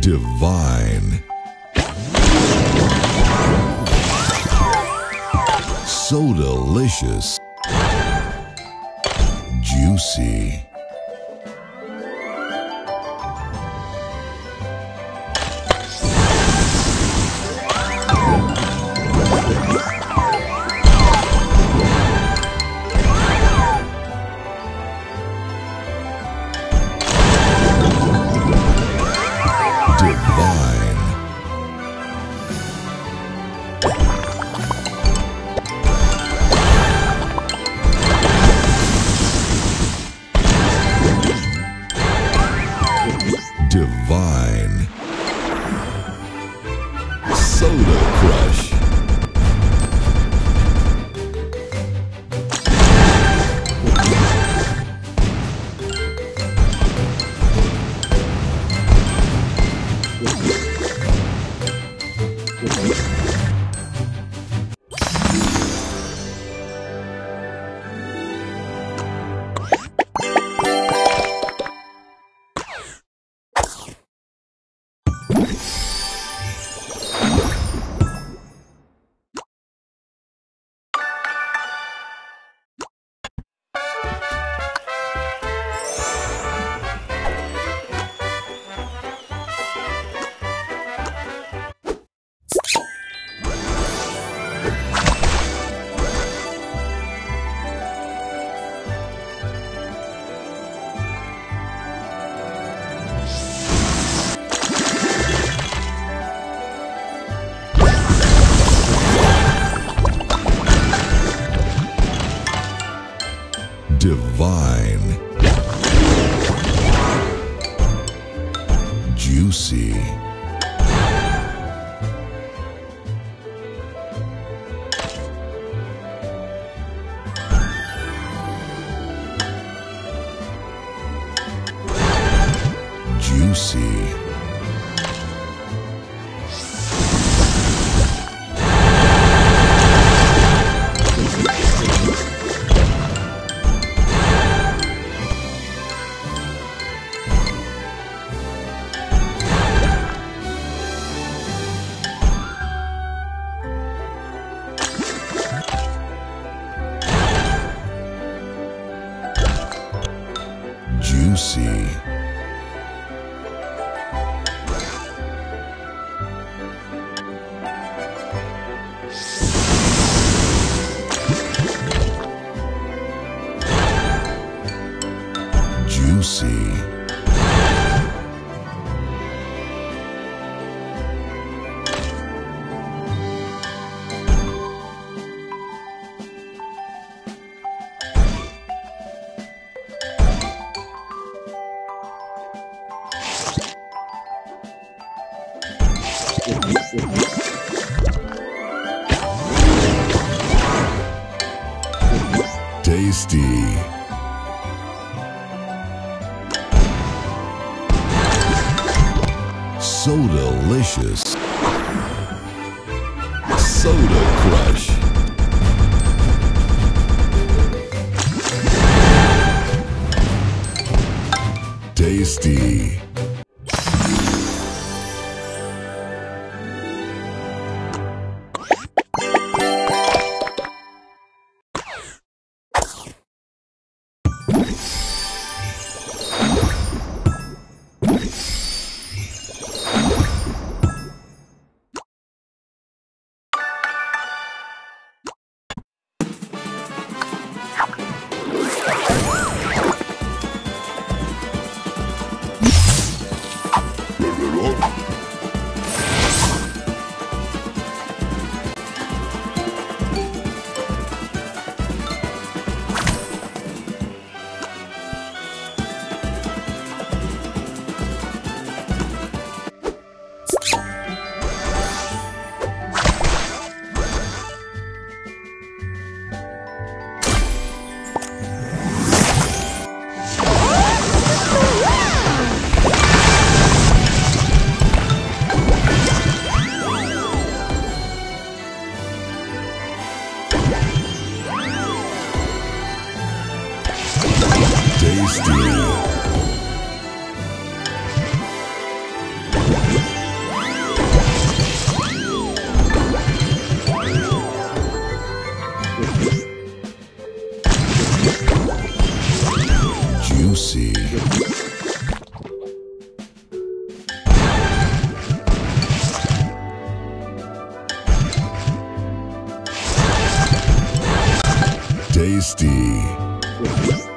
Divine. Sodalicious. Juicy. Divine. Divine. Juicy. Juicy. Juicy. Tasty. So delicious. Soda Crush. Tasty. Juicy. Tasty.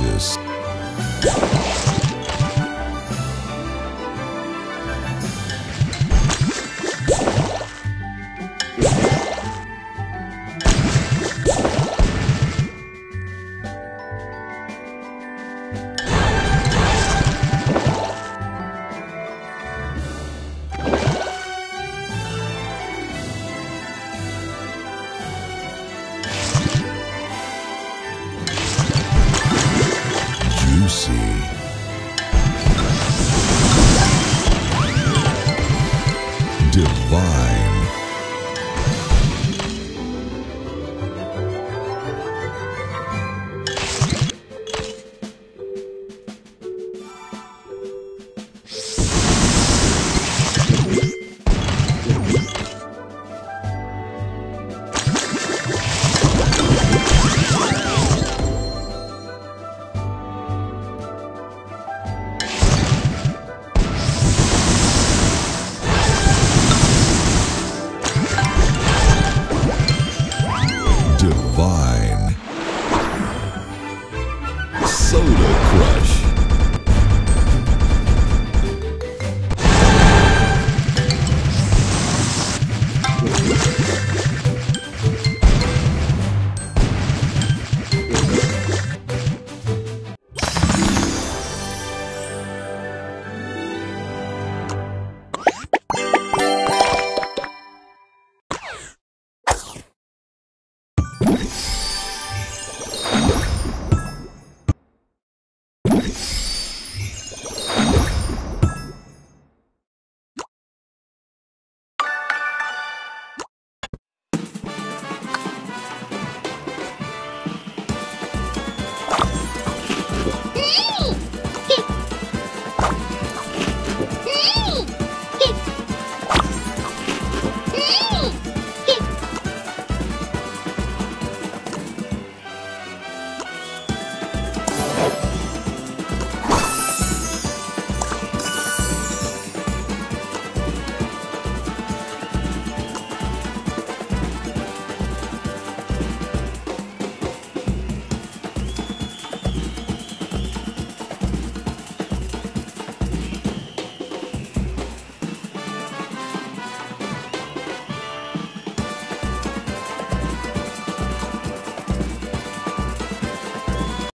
Delicious. Divine. Divine. Soda Crush.